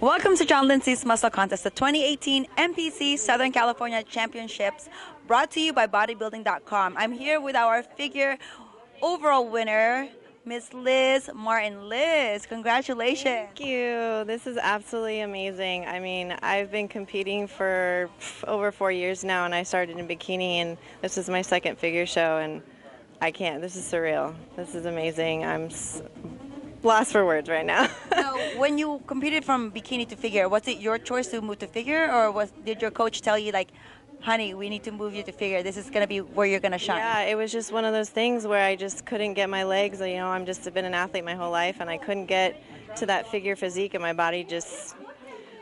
Welcome to Jon Lindsay's Muscle Contest, the 2018 NPC Southern California Championships, brought to you by bodybuilding.com. I'm here with our figure overall winner, Miss Liz Martin. Liz, congratulations. Thank you. This is absolutely amazing. I mean, I've been competing for over four years now, and I started in bikini, and this is my second figure show, and I can't. This is surreal. This is amazing. I'm lost for words right now. when you competed from bikini to figure, was it your choice to move to figure, or was did your coach tell you like, honey, we need to move you to figure. This is gonna be where you're gonna shine. Yeah, it was just one of those things where I just couldn't get my legs. You know, I'm just been an athlete my whole life, and I couldn't get to that figure physique, and my body just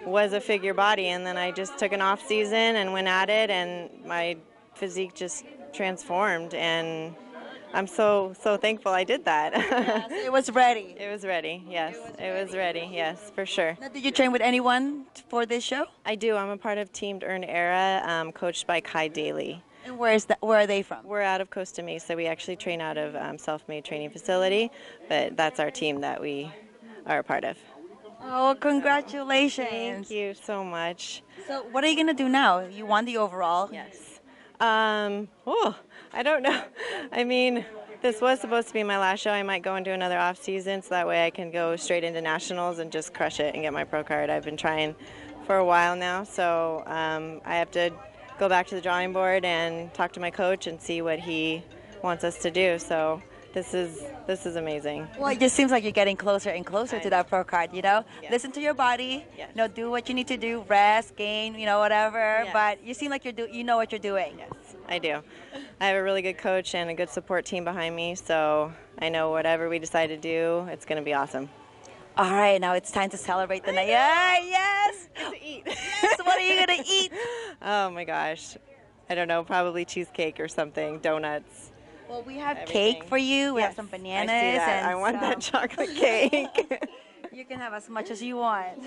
was a figure body. And then I just took an off season and went at it, and my physique just transformed. And I'm so so thankful I did that. Yes, it was ready. it was ready. Yes, it was, ready. Yes, for sure. Now, did you train with anyone for this show? I do. I'm a part of Team Earn Era, um, coached by Kai Daly. And where is that? Where are they from? We're out of Costa Mesa. We actually train out of um, Self-Made Training Facility, but that's our team that we are a part of. Oh, congratulations! Thank you so much. So, what are you gonna do now? You won the overall. Yes. Um, oh, I don't know. I mean, this was supposed to be my last show. I might go do another off season so that way I can go straight into nationals and just crush it and get my pro card. I've been trying for a while now, so um, I have to go back to the drawing board and talk to my coach and see what he wants us to do. So this is this is amazing. Well, it just seems like you're getting closer and closer I to that pro card. You know, Yes. listen to your body. Yes. You know, do what you need to do. Rest, gain. You know, whatever. Yes. But you seem like you're do. You know what you're doing. Yes, I do. I have a really good coach and a good support team behind me, so I know whatever we decide to do, it's going to be awesome. All right, now it's time to celebrate the night. Yeah, yes. to eat. yes. What are you gonna eat? Oh my gosh. I don't know, probably cheesecake or something, donuts. Well, we have Everything. cake for you. We have Yes, some I see bananas. that. And I want that chocolate cake. You can have as much as you want.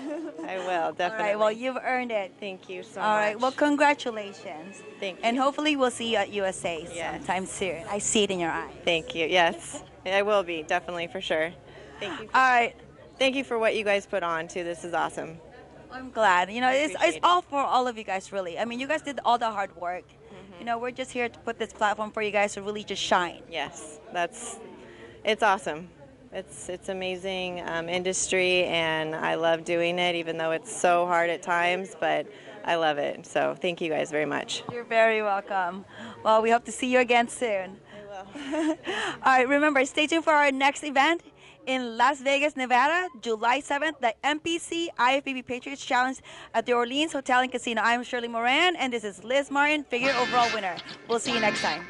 I will, definitely. right. Well, you've earned it. Thank you so All much. right. Well, congratulations. Thank you. And hopefully we'll see you at USA Yes. sometime soon. I see it in your eye. Thank you. Yes, I will be, definitely, for sure. Thank you. All right. Thank you for what you guys put on, too. This is awesome. I'm glad. You know, it's, it's all for all of you guys, really. I mean, you guys did all the hard work. Mm-hmm. You know, we're just here to put this platform for you guys to really just shine. Yes, that's it's awesome. It's it's amazing um, industry, and I love doing it, even though it's so hard at times. But I love it. So thank you guys very much. You're very welcome. Well, we hope to see you again soon. I will. All right, remember, stay tuned for our next event in Las Vegas, Nevada, July 7th, the NPC IFBB Patriots Challenge at the Orleans Hotel and Casino. I'm Shirley Moran, and this is Liz Martin, figure overall winner. We'll see you next time.